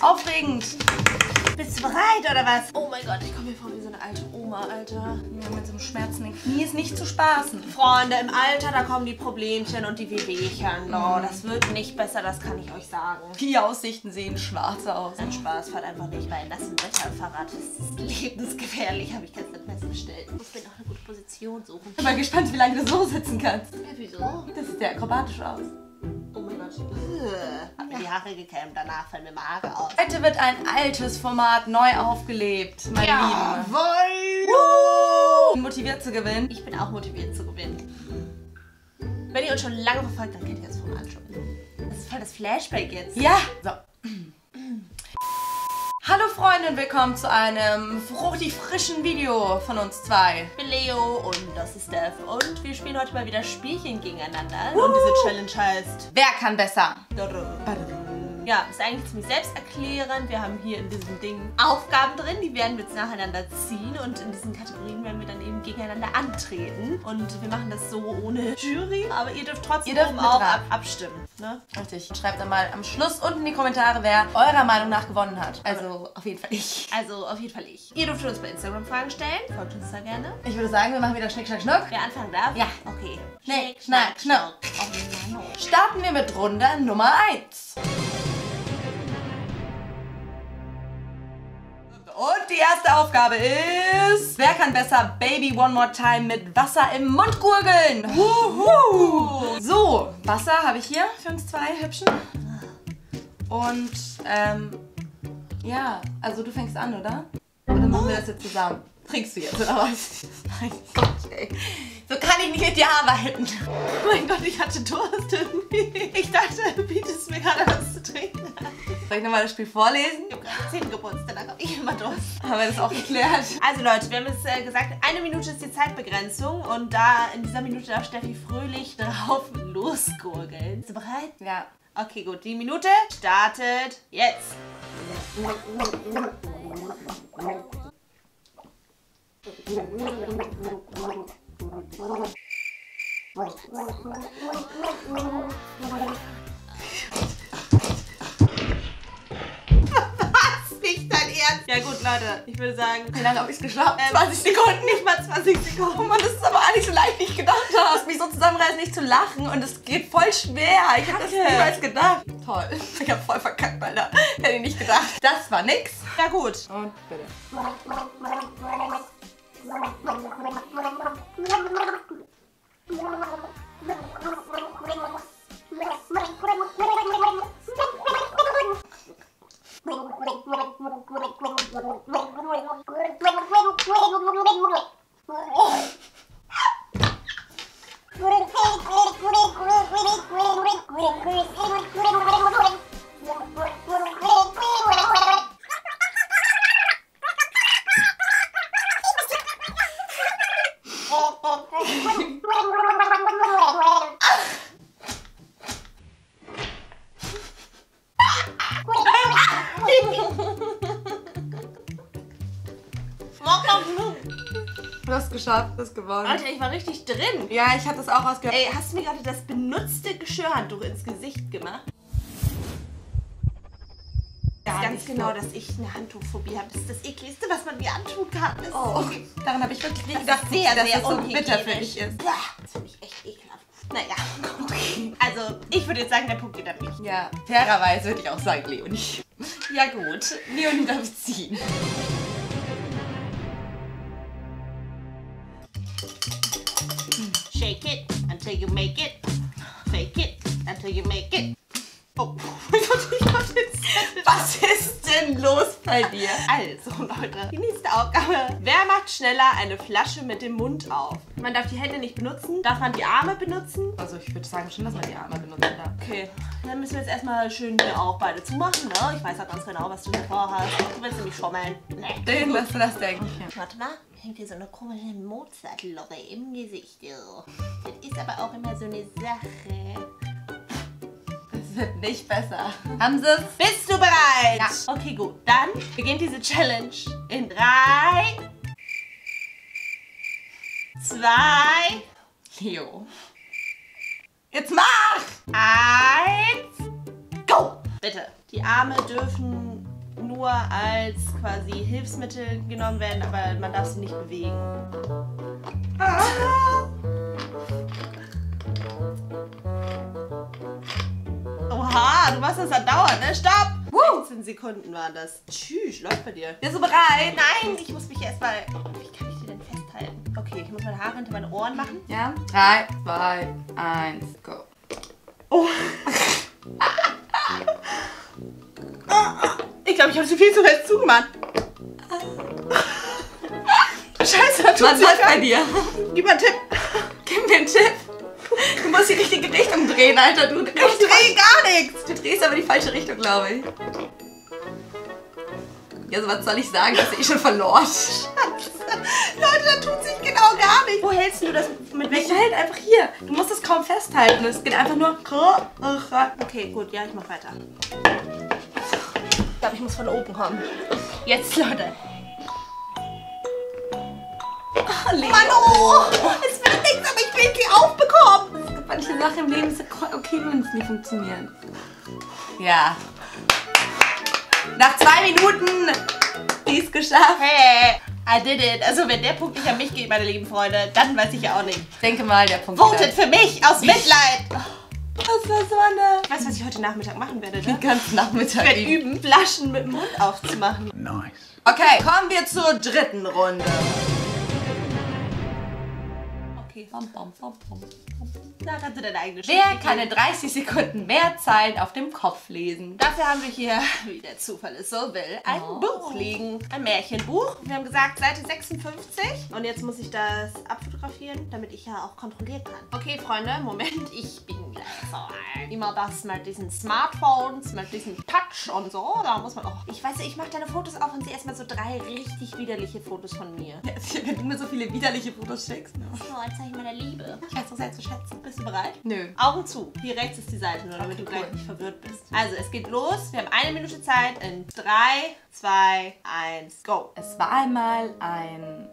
Aufregend. Bist du bereit oder was? Oh mein Gott, ich komme mir vor wie so eine alte Oma, Alter. Ja, mit so einem schmerzenden Knie ist nicht zu spaßen. Freunde, im Alter, da kommen die Problemchen und die Wehwehchen. Oh, das wird nicht besser, das kann ich euch sagen. Die Aussichten sehen schwarz aus. Ein Spaß, fahrt einfach nicht bei nassem Wetter Fahrrad. Das ist lebensgefährlich, habe ich gestern festgestellt. Ich muss mir noch eine gute Position suchen. Ich bin mal gespannt, wie lange du so sitzen kannst. Ja, wieso? Das sieht sehr akrobatisch aus. Hab mir die Haare gekämmt, danach fallen mir mal Haare aus. Heute wird ein altes Format neu aufgelebt, meine Lieben. Jawohl! Um motiviert zu gewinnen. Ich bin auch motiviert zu gewinnen. Wenn ihr uns schon lange verfolgt, dann kennt ihr das Format schon. Das ist voll das Flashback jetzt. Ja. So. Freunde und willkommen zu einem fruchtig frischen Video von uns zwei. Ich bin Leo und das ist Steph. Und wir spielen heute mal wieder Spielchen gegeneinander. Und diese Challenge heißt... Wer kann besser? Ja, ist eigentlich ziemlich selbsterklärend. Wir haben hier in diesem Ding Aufgaben drin, die werden wir jetzt nacheinander ziehen und in diesen Kategorien werden wir dann eben gegeneinander antreten. Und wir machen das so ohne Jury, aber ihr dürft trotzdem Ihr dürft auch ab abstimmen. Ne? Richtig. Schreibt dann mal am Schluss unten in die Kommentare, wer eurer Meinung nach gewonnen hat. Also auf jeden Fall ich. Also auf jeden Fall ich. Ihr dürft uns bei Instagram Fragen stellen. Folgt uns da gerne. Ich würde sagen, wir machen wieder Schnick, Schnack, Schnuck. Wer anfangen darf? Ja. Okay. Schnick, schnack, schnuck. Oh Mann. Starten wir mit Runde Nummer 1. Die erste Aufgabe ist, wer kann besser Baby One More Time mit Wasser im Mund gurgeln? Wuhu. So, Wasser habe ich hier für uns zwei Hübschen. Und, ähm, ja, also du fängst an, oder? Oder machen wir das jetzt zusammen? Trinkst du jetzt, oder was? Mein. So kann ich nicht mit dir arbeiten. Oh mein Gott, ich hatte Durst irgendwie. Ich dachte, du bietest mir gerade Soll ich nochmal das Spiel vorlesen? Ich habe gerade 10 Geburtstag, danach habe ich immer Durst. Haben wir das auch geklärt? Also Leute, wir haben jetzt äh, gesagt, eine Minute ist die Zeitbegrenzung und da in dieser Minute darf Steffi fröhlich drauf losgurgeln. Bist du bereit? Ja. Okay, gut. Die Minute startet jetzt. Ernst? Ja gut, Leute, ich würde sagen... Wie lange habe ich es geschafft? ähm, 20 Sekunden. Nicht mal 20 Oh Sekunden. Mann, das ist aber eigentlich so leicht, wie ich gedacht habe. Du hast mich so zusammenreißen, nicht zu lachen und es geht voll schwer. Ich habe das niemals gedacht. Toll. Ich habe voll verkackt, Alter. Hätte ich nicht gedacht. Das war nix. Ja gut. Und bitte. Oh, my God. Hast es geschafft, du hast gewonnen. Alter, ich war richtig drin. Ja, ich habe das auch ausgehört. Ey, hast du mir gerade das benutzte Geschirrhandtuch ins Gesicht gemacht? Weiß ganz genau, dass ich eine Handtuchphobie habe. Das ist das ekligste, was man mir antun kann. Das Oh, daran habe ich wirklich nicht Das gedacht, ist sehr, dass es so bitter für dich ist. Das finde ich echt ekelhaft. Naja, okay. Also, ich würde jetzt sagen, der Punkt geht an mich. Ja, fairerweise würde ich auch sagen, Leonie. Ja, gut. Leonie darf ziehen. Shake it until you make it. Fake it until you make it. Oh, mein Gott, ich hab Zettel. Was ist denn los bei dir? Also, Leute, die nächste Aufgabe. Wer macht schneller eine Flasche mit dem Mund auf? Man darf die Hände nicht benutzen. Darf man die Arme benutzen? Also ich würde sagen schon, dass man die Arme benutzen darf. Okay, dann müssen wir jetzt erstmal schön hier auch beide zumachen, ne? Ich weiß ja ganz genau, was du hier vorhast. Du willst nämlich schummeln. Nee. Den lässt du das denken. Warte mal, hängt hier so eine komische Mozartlocke im Gesicht. oh. Das ist aber auch immer so eine Sache. Wird nicht besser. Haben sie es? Bist du bereit? Ja. Okay, gut. Dann beginnt diese Challenge in drei, zwei, Leo. Jetzt mach! eins, go! Bitte. Die Arme dürfen nur als quasi Hilfsmittel genommen werden, aber man darf sie nicht bewegen. Oha, du machst das dauernd, ne? Stopp! Woo. 15 Sekunden waren das. Tschüss, läuft bei dir. Bist du bereit? Nein, ich muss mich erstmal. Wie kann ich dir denn festhalten? Okay, ich muss meine Haare hinter meine Ohren machen. Ja. 3, 2, 1, go. Ich glaube, ich habe sie viel zu fest zugemacht. Scheiße, da tut Was gar- bei dir? Gib mal einen Tipp. Gib mir einen Tipp. Du musst die richtige Richtung drehen, Alter. Du, Ich drehe gar nichts. du drehst aber die falsche Richtung, glaube ich. Ja, so was soll ich sagen? Du hast eh schon verloren. Leute, da tut sich genau gar nichts. Wo hältst du das? Mit Ich welchem? halt einfach hier. Du musst es kaum festhalten. Es geht einfach nur. Okay, gut, ja, ich mach weiter. Ich glaube, ich muss von oben kommen. Jetzt, Leute. Leo. Mann, oh, es wird nichts, aber ich will sie aufbekommen. Es gibt manche Sachen im Leben, sind okay, wenn es nicht funktioniert. Ja. Nach zwei Minuten dies geschafft. Hey, I did it. Also, wenn der Punkt nicht an mich geht, meine lieben Freunde, dann weiß ich ja auch nicht. Ich denke mal, der Punkt. Votet für mich aus Mitleid. Das war so eine. Ich weiß, was ich heute Nachmittag machen werde, Den ne? ganzen Nachmittag. Ich werde üben, Flaschen mit dem Mund aufzumachen. Nice. Okay, kommen wir zur dritten Runde. Okay. Bom, bom, bom, bom. Da kannst du deine eigene Wer Schrift kann in 30 Sekunden mehr Zeilen auf dem Kopf lesen? Dafür haben wir hier, wie der Zufall es so will, ein Oh. Buch liegen. Ein Märchenbuch. Wir haben gesagt, Seite 56. Und jetzt muss ich das abfotografieren, damit ich ja auch kontrollieren kann. Okay, Freunde, Moment. Ich bin gleich so alt. Immer das mit diesen Smartphones, mit diesem Touch und so. Da muss man auch... Ich weiß, ich mache deine Fotos auf und sehe erstmal so drei richtig widerliche Fotos von mir. Wenn du mir so viele widerliche Fotos schickst. Ne? So, als Zeichen meiner Liebe. Ich weiß das sehr zu schätzen. Bist du bereit? Nö. Augen zu. Hier rechts ist die Seite, nur damit Okay, du gleich cool. nicht verwirrt bist. Also, es geht los. Wir haben eine Minute Zeit. In 3, 2, 1, go. Es war einmal ein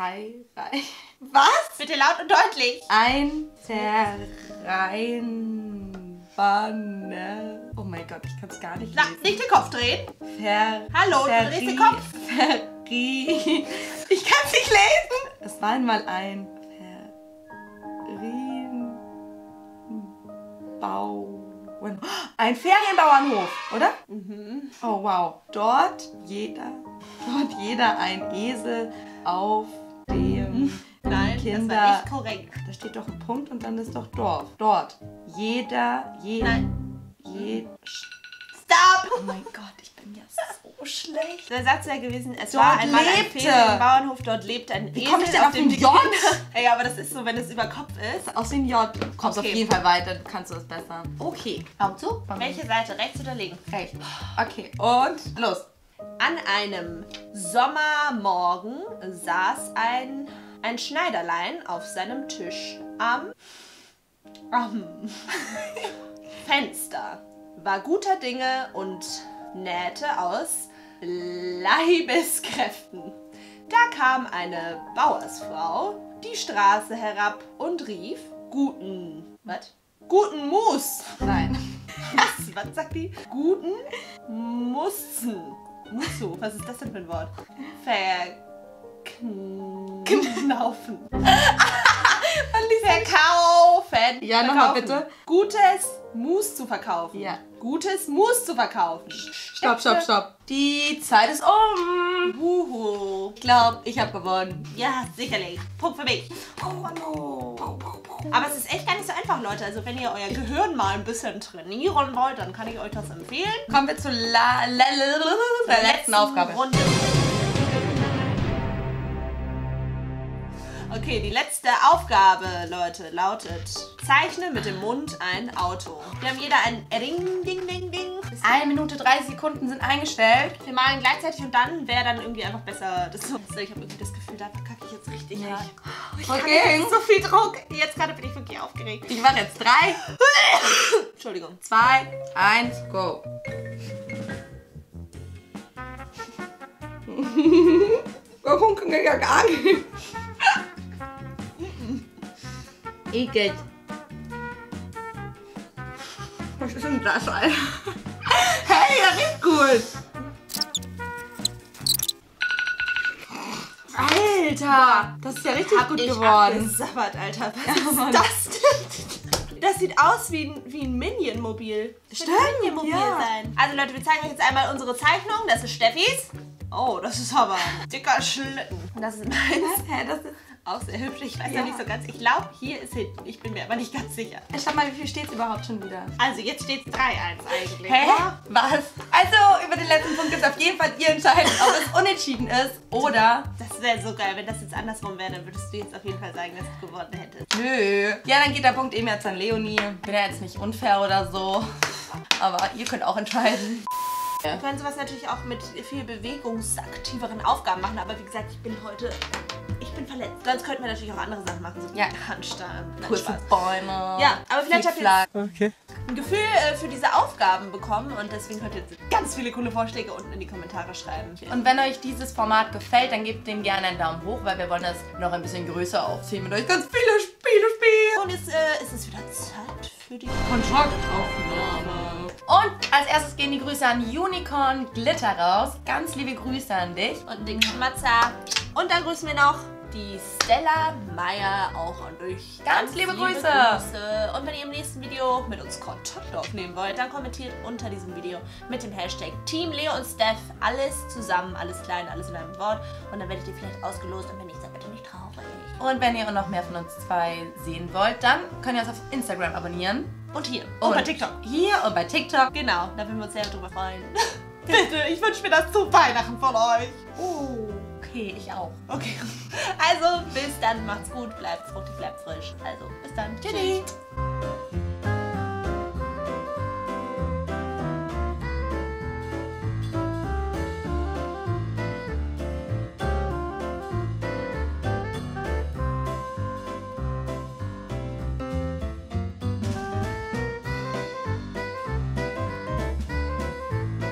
Feierei. Was? Bitte laut und deutlich. Ein Zerreinbanne. Oh mein Gott, ich kann es gar nicht lesen. nicht den Kopf drehen. Ver Hallo, du drehst den Kopf. Verri ich kann es nicht lesen. Es war einmal ein Ferienbauern... Ein Ferienbauernhof, oder? Mhm. Oh wow. Dort jeder, dort jeder ein Esel auf Kinder. das war nicht korrekt. Da steht doch ein Punkt und dann ist doch Dorf. Dort. Jeder, je, Nein. je. Stop! Oh mein Gott, ich bin ja so schlecht. Der Satz wäre gewesen, es Dort war einmal ein lebte. Ferienbauernhof, dort lebt ein Wie Esel, komm ich denn auf dem den J? Ja, aber das ist so, wenn es über Kopf ist. Aus dem J. Kommst Okay. auf jeden Fall weiter, du kannst du es besser. Okay. Augen zu. Welche Seite, rechts oder links? Recht. Okay. Und los. An einem Sommermorgen saß ein, ein Schneiderlein auf seinem Tisch am, am Fenster, war guter Dinge und nähte aus Leibeskräften. Da kam eine Bauersfrau die Straße herab und rief: Guten, was? Guten Mus! Nein. Was, was sagt die? Guten Mussen. Mussu. Was ist das denn für ein Wort? Verknaufen. Verkaufen. Ja, noch mal Verkaufen. bitte. Gutes Mus zu verkaufen. Ja. Gutes Mus zu verkaufen. Stopp, stopp, stopp. Die Zeit ist um. Wuhu. Ich glaube, ich habe gewonnen. Ja, sicherlich. Punkt für mich. Oh. Aber es ist echt gar nicht so einfach, Leute. Also wenn ihr euer Gehirn mal ein bisschen trainieren wollt, dann kann ich euch das empfehlen. Kommen wir zur la la la der letzten Aufgabe. Runde. Okay, die letzte Aufgabe, Leute, lautet: Zeichne mit dem Mund ein Auto. Wir haben jeder ein Ring, Ding, Ding, Ding. Eine Minute, drei Sekunden sind eingestellt. Wir malen gleichzeitig und dann wäre dann irgendwie einfach besser. Das so. Ich habe irgendwie das Gefühl, da verkacke ich jetzt richtig Nicht. hart. Ich Okay. okay. so viel Druck. Jetzt gerade bin ich wirklich aufgeregt. Ich mache jetzt drei, Entschuldigung. zwei, eins, go. Warum kann ich ja gar nicht? Ekelt. Was ist denn das, Alter? Hey, der riecht gut. Alter, das ist ja richtig Hab gut ich geworden. abgesabbert, Alter. Was Mann. ist das denn? Das sieht aus wie ein, wie ein Minion-Mobil. Das Stimmt, Minion-Mobil ja. sein. Also Leute, wir zeigen euch jetzt einmal unsere Zeichnung. Das ist Steffis. Oh, das ist aber ein dicker Schlitten. Das ist meins. Hä, das ist... Auch sehr hübsch. Ich weiß Ja. noch nicht so ganz. Ich glaube, hier ist hinten. Ich bin mir aber nicht ganz sicher. Schau mal, wie viel steht es überhaupt schon wieder? Also jetzt steht es 3-1 eigentlich. Hä? Was? Also, über den letzten Punkt ist auf jeden Fall ihr entscheiden, ob es unentschieden ist oder... Das wäre so geil. Wenn das jetzt andersrum wäre, dann würdest du jetzt auf jeden Fall sagen, dass du gewonnen hättest. Nö. Ja, dann geht der Punkt eben jetzt an Leonie. Bin ja jetzt nicht unfair oder so. Aber ihr könnt auch entscheiden. Wir können sowas natürlich auch mit viel bewegungsaktiveren Aufgaben machen, aber wie gesagt, ich bin heute. Ich bin verletzt. Sonst könnten wir natürlich auch andere Sachen machen, so wie Ja. Handstand. Kurze. Bäume. Ja, aber vielleicht habt ihr. Okay. ein Gefühl äh, für diese Aufgaben bekommen und deswegen könnt ihr jetzt ganz viele coole Vorschläge unten in die Kommentare schreiben. Und wenn euch dieses Format gefällt, dann gebt dem gerne einen Daumen hoch, weil wir wollen das noch ein bisschen größer aufziehen mit euch ganz viele Spiele spielen. Und jetzt äh, ist es wieder Zeit für die. Kontaktaufnahme. Und als erstes gehen die Grüße an Unicorn Glitter raus. Ganz liebe Grüße an dich. Und den Schmatzer. Und dann grüßen wir noch die Stella Meyer auch an euch. Ganz liebe Grüße. Grüße. Und wenn ihr im nächsten Video mit uns Kontakt aufnehmen wollt, dann kommentiert unter diesem Video mit dem Hashtag Team Leo und Steph. Alles zusammen, alles klein, alles in einem Wort. Und dann werdet ihr vielleicht ausgelost und wenn nicht, seid bitte nicht traurig. Und wenn ihr noch mehr von uns zwei sehen wollt, dann könnt ihr uns auf Instagram abonnieren. Und hier. Und, bei TikTok. Hier und bei TikTok. Genau, da würden wir uns sehr drüber freuen. bitte, ich wünsche mir das zu Weihnachten von euch. Oh, Okay, ich auch. Okay. Also bis dann, macht's gut, bleibt fruchtig, bleibt frisch. Also bis dann. Tschüss.